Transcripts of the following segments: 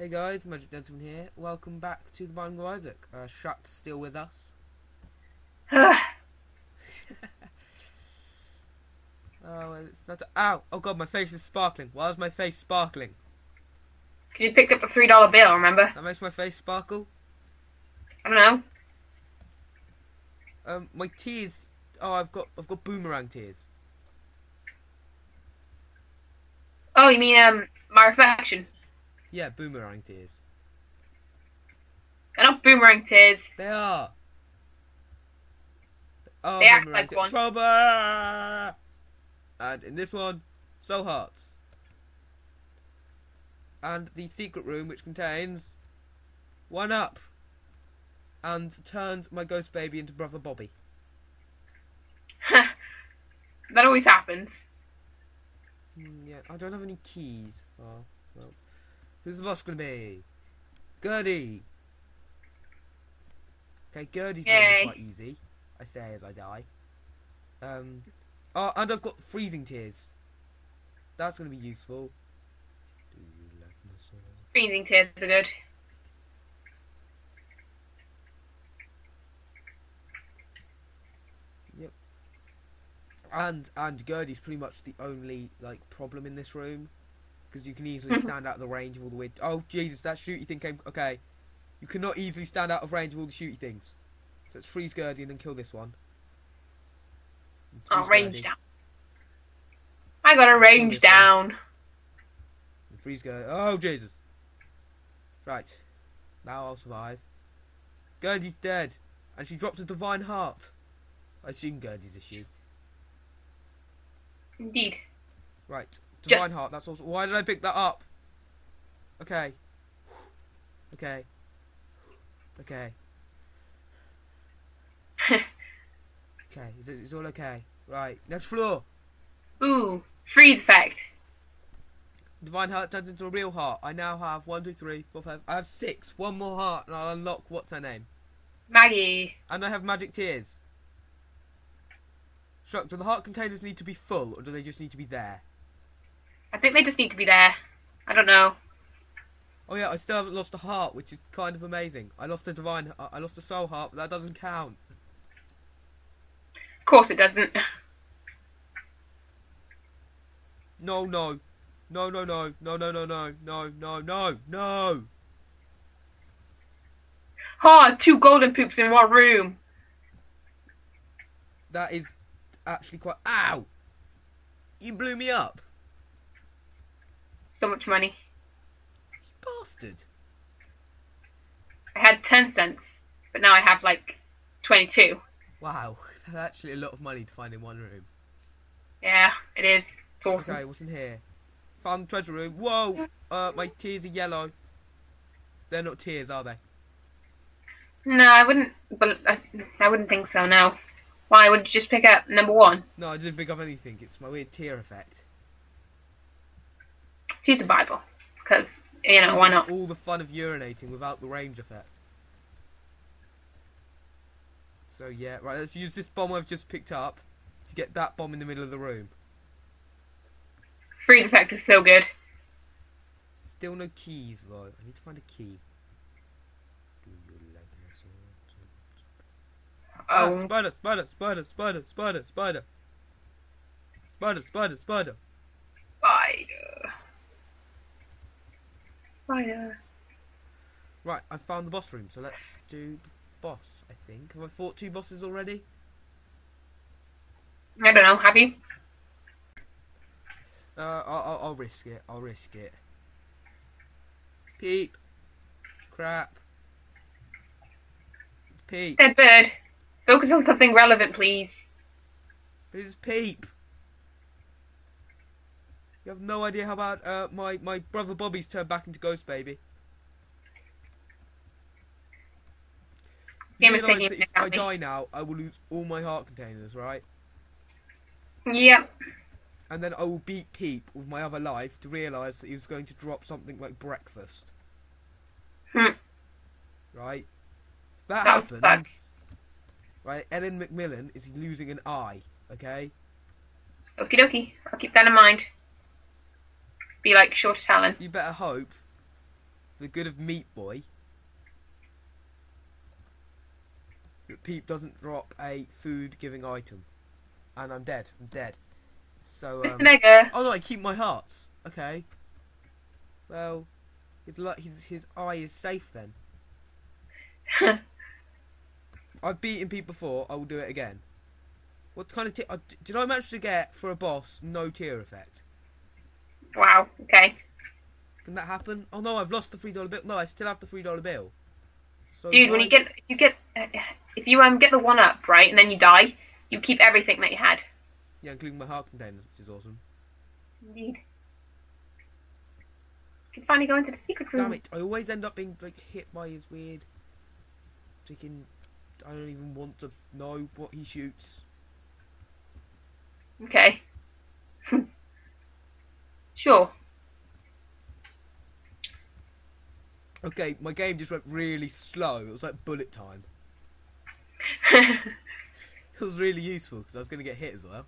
Hey guys, Magic Gentleman here. Welcome back to the Binding of Isaac. Uh, Shut's still with us. Oh, well, it's not. Ow! Oh god, my face is sparkling. Why is my face sparkling? Because you picked up a three dollar bill, remember? That makes my face sparkle. I don't know. Um, my tears. Oh, I've got I've got boomerang tears. Oh, you mean um my reflection? Yeah, boomerang tears. They're not boomerang tears. They are. Oh, They act like one. Trouble! And in this one, soul hearts. And the secret room, which contains one up, and turns my ghost baby into brother Bobby. that always happens. Mm, yeah, I don't have any keys. Oh, well. Who's the boss gonna be? Gurdy! Okay, Gurdy's gonna be quite easy. I say as I die. Um, oh, and I've got freezing tears. That's gonna be useful. Do you like? Freezing tears are good. And and Gurdy's pretty much the only like problem in this room because you can easily mm-hmm. stand out of the range of all the weird. Oh Jesus, that shooty thing came. Okay, you cannot easily stand out of range of all the shooty things. So let's freeze Gurdy and then kill this one. And Oh, range down. I got a range one. down. and Freeze Gurdy. Oh Jesus! Right, now I'll survive. Gurdy's dead, and she dropped a divine heart. I assume Gurdy's issue. Indeed. Right. Divine Just- Heart, that's awesome. Why did I pick that up? Okay. Okay. Okay. Okay. It's, it's all okay. Right. Next floor. Ooh, freeze effect. Divine Heart turns into a real heart. I now have one, two, three, four, five. I have six. One more heart, and I'll unlock what's her name. Maggie. And I have magic tears. Shuck, do the heart containers need to be full, or do they just need to be there? I think they just need to be there. I don't know. Oh yeah, I still haven't lost a heart, which is kind of amazing. I lost a divine, I lost a soul heart, but that doesn't count. Of course it doesn't. No, no, no, no, no, no, no, no, no, no, no, no, no. Oh, two golden poops in one room. That is actually quite. Ow! You blew me up, So much money. you bastard. I had 10 cents, but now I have like 22. Wow, that's actually a lot of money to find in one room. Yeah, it is. It's awesome. Okay, what's in here? Found the treasure room. Whoa! Uh, my tears are yellow. They're not tears, are they? No, I wouldn't. But I, I wouldn't think so. No. Why would you just pick up number one? No, I didn't pick up anything. It's my weird tear effect. Use the Bible, because you know why not? All the fun of urinating without the range effect. So yeah, right. Let's use this bomb I've just picked up to get that bomb in the middle of the room. Freeze effect is so good. Still no keys though. I need to find a key. Do you like my sword? Ah, Oh, spider, spider, spider, spider, spider. Spider, spider, spider. spider. Spider. Right, I found the boss room, so let's do the boss, I think. Have I fought two bosses already? I don't know. Have you? Uh, I'll, I'll, I'll risk it. I'll risk it. Peep. Crap. It's Peep. Dead bird. Focus on something relevant, please. But it's Peep. You have no idea how about uh, my, my brother Bobby's turned back into Ghost Baby. Game is taking that if I die now, I will lose all my heart containers, right? Yep. And then I will beat Peep with my other life to realise that he was going to drop something like breakfast. Hmm. Right? If that That happens, right, Edmund McMillen is losing an eye, okay? Okie dokie. I'll keep that in mind. Be like short talent. You better hope for the good of Meat Boy, that Peep doesn't drop a food-giving item, and I'm dead. I'm dead. So um, Mr. Nega. oh no, I keep my hearts. Okay. Well, his his his eye is safe then. I've beaten Pete before. I will do it again. What kind of tier? Uh, did I manage to get for a boss no tier effect? Wow. Okay. Can that happen? Oh no, I've lost the three dollar bill. No, I still have the three dollar bill. So Dude, when you get you get uh, if you um get the one up right and then you die, you keep everything that you had. yeah, including my heart containers, which is awesome. Indeed. You can finally go into the secret room. Damn it! I always end up being like hit by his weird, freaking. I don't even want to know what he shoots. Okay. Sure. Okay, my game just went really slow. It was like bullet time. It was really useful because I was going to get hit as well.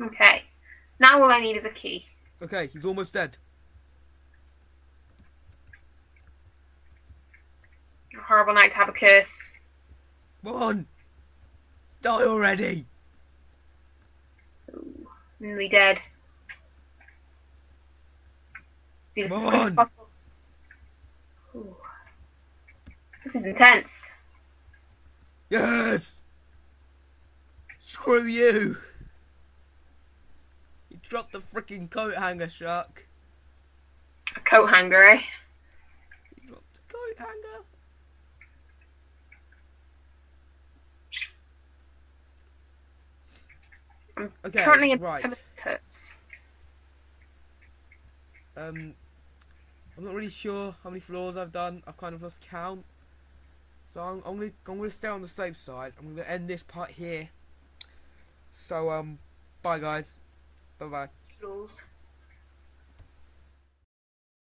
okay. Now all I need is a key. Okay, he's almost dead. A horrible night to have a curse. Come on! Die already! Ooh, nearly dead. Come as quick as on. possible. Ooh. This is intense. Yes! Screw you! You dropped the freaking coat hanger, Shark. A coat hanger, eh? You dropped the coat hanger. I'm Okay, currently in right. Um, I'm not really sure how many floors I've done. I've kind of lost count. So I'm, I'm gonna I'm gonna stay on the safe side. I'm gonna end this part here. So um, bye guys. Bye bye. Floors.